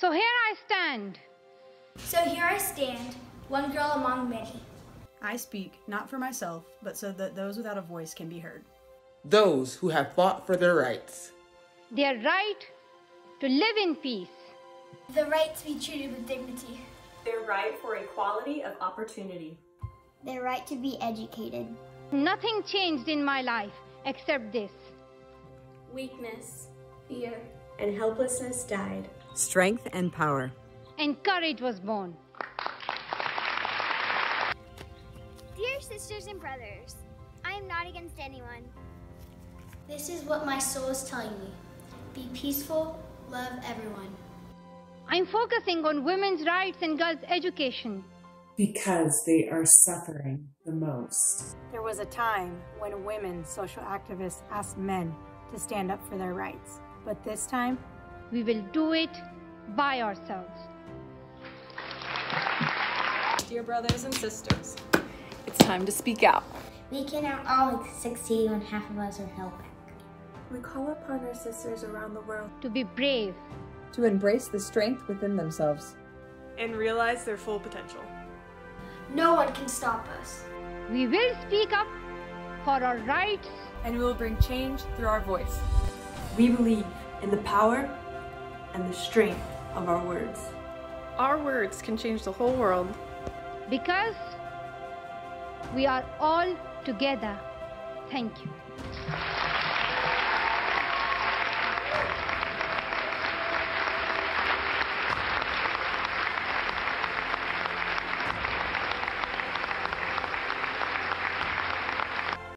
So here I stand. So here I stand, one girl among many. I speak not for myself, but so that those without a voice can be heard. Those who have fought for their rights. Their right to live in peace. The right to be treated with dignity. Their right for equality of opportunity. Their right to be educated. Nothing changed in my life except this. Weakness, fear, and helplessness died. Strength and power. And courage was born. Dear sisters and brothers, I am not against anyone. This is what my soul is telling me. Be peaceful, love everyone. I'm focusing on women's rights and girls' education. Because they are suffering the most. There was a time when women social activists asked men to stand up for their rights. But this time, we will do it by ourselves. Dear brothers and sisters, it's time to speak out. We cannot all succeed when half of us are held back. We call upon our sisters around the world to be brave, to embrace the strength within themselves, and realize their full potential. No one can stop us. We will speak up for our rights, and we will bring change through our voice. We believe in the power and the strength of our words. Our words can change the whole world. Because we are all together. Thank you.